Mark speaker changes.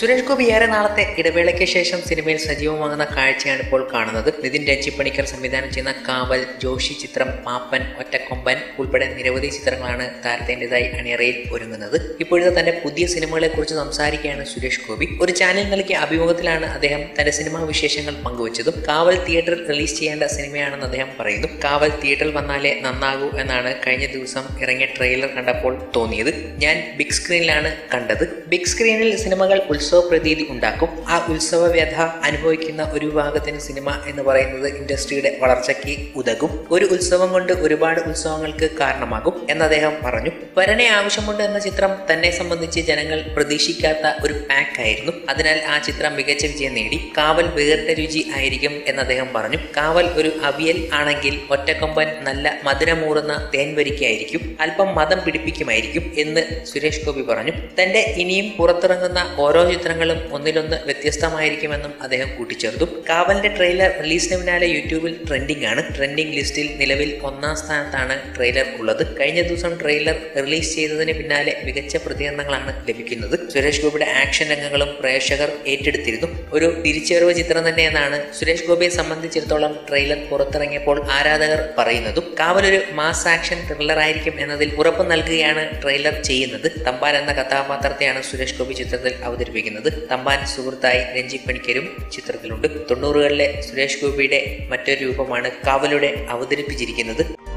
Speaker 1: സുരേഷ് ഗോപി ഏറെ നാളത്തെ ഇടവേളയ്ക്ക് ശേഷം സിനിമയിൽ സജീവമാകുന്ന കാഴ്ചയാണ് ഇപ്പോൾ കാണുന്നത്. നിതിൻ രഞ്ജിപ്പണിക്കർ സംവിധാനം ചെയ്യുന്ന കാവൽ ജോഷി ചിത്രം പാപ്പൻ ഒറ്റക്കൊമ്പൻ ഉൾപ്പെടെ നിരവധി ചിത്രങ്ങളാണ് താരത്തിന്റെതായി അണിയറയിൽ ഒരുങ്ങുന്നത്. ഇപ്പോഴത്തെ തന്റെ പുതിയ സിനിമകളെ കുറിച്ച് സംസാരിക്കുകയാണ് സുരേഷ് ഗോപി. ഒരു ചാനൽ നൽകിയ അഭിമുഖത്തിലാണ് അദ്ദേഹം തന്റെ സിനിമാ വിശേഷങ്ങൾ പങ്കുവച്ചതും. കാവൽ തിയേറ്ററിൽ റിലീസ് ചെയ്യേണ്ട സിനിമയാണെന്ന് അദ്ദേഹം പറയുന്നു. കാവൽ തിയേറ്ററിൽ വന്നാലേ നന്നാകൂ എന്നാണ് കഴിഞ്ഞ ദിവസം ഇറങ്ങിയ ട്രെയിലർ കണ്ടപ്പോൾ തോന്നിയത്. ഞാൻ ബിഗ് സ്ക്രീനിലാണ് കണ്ടത്. ബിഗ് സ്ക്രീനിൽ സിനിമകൾ ഉത്സവ പ്രതീതി ഉണ്ടാക്കും. ആ ഉത്സവ വ്യഥ അനുഭവിക്കുന്ന ഒരു വിഭാഗത്തിന് സിനിമ എന്ന് പറയുന്നത് ഇൻഡസ്ട്രിയുടെ വളർച്ചയ്ക്ക് ഉതകും. ഒരു ഉത്സവം കൊണ്ട് ഒരുപാട് ഉത്സവങ്ങൾക്ക് കാരണമാകും എന്ന് അദ്ദേഹം പറഞ്ഞു. വരനെ ആവശ്യമുണ്ട് എന്ന ചിത്രം തന്നെ സംബന്ധിച്ച് ജനങ്ങൾ പ്രതീക്ഷിക്കാത്ത ഒരു പാക്ക് ആയിരുന്നു. അതിനാൽ ആ ചിത്രം മികച്ച വിജയം നേടി. കാവൽ വേറിട്ട രുചി ആയിരിക്കും എന്ന് അദ്ദേഹം പറഞ്ഞു. കാവൽ ഒരു അവിയൽ ആണെങ്കിൽ ഒറ്റക്കൊമ്പൻ നല്ല മധുരമൂറുന്ന തേൻവരിക്കായിരിക്കും. അല്പം മതം പിടിപ്പിക്കുമായിരിക്കും എന്ന് സുരേഷ് ഗോപി പറഞ്ഞു. തന്റെ ഇനിയും പുറത്തിറങ്ങുന്ന ഓരോ ചിത്രങ്ങളും ഒന്നിലൊന്ന് വ്യത്യസ്തമായിരിക്കുമെന്നും അദ്ദേഹം കൂട്ടിച്ചേർത്തു. കാവലിന്റെ ട്രെയിലർ റിലീസിന് പിന്നാലെ യൂട്യൂബിൽ ട്രെൻഡിംഗ് ആണ്. ട്രെൻഡിംഗ് ലിസ്റ്റിൽ നിലവിൽ ഒന്നാം സ്ഥാനത്താണ് ട്രെയിലർ ഉള്ളത്. കഴിഞ്ഞ ദിവസം ട്രെയിലർ റിലീസ് ചെയ്തതിന് പിന്നാലെ മികച്ച പ്രതികരണങ്ങളാണ് ലഭിക്കുന്നത്. സുരേഷ് ഗോപിയുടെ ആക്ഷൻ രംഗങ്ങളും പ്രേക്ഷകർ ഏറ്റെടുത്തിരുന്നു. ഒരു തിരിച്ചുവരവ് ചിത്രം തന്നെയെന്നാണ് സുരേഷ് ഗോപിയെ സംബന്ധിച്ചിടത്തോളം ട്രെയിലർ പുറത്തിറങ്ങിയപ്പോൾ ആരാധകർ പറയുന്നതും. കാവൽ ഒരു മാസ് ആക്ഷൻ ത്രില്ലർ ആയിരിക്കും എന്നതിൽ ഉറപ്പ് നൽകുകയാണ് ട്രെയിലർ ചെയ്യുന്നത്. തമ്പാൻ എന്ന കഥാപാത്രത്തെയാണ് സുരേഷ് ഗോപി ചിത്രത്തിൽ അവതരിപ്പിക്കുന്നത്. തമ്പാൻ സുഹൃത്തായി രഞ്ജി പണിക്കരും. ചിത്രത്തിലുണ്ട്. തൊണ്ണൂറുകളിലെ സുരേഷ് ഗോപിയുടെ മറ്റൊരു രൂപമാണ് കാവലൂടെ അവതരിപ്പിച്ചിരിക്കുന്നത്.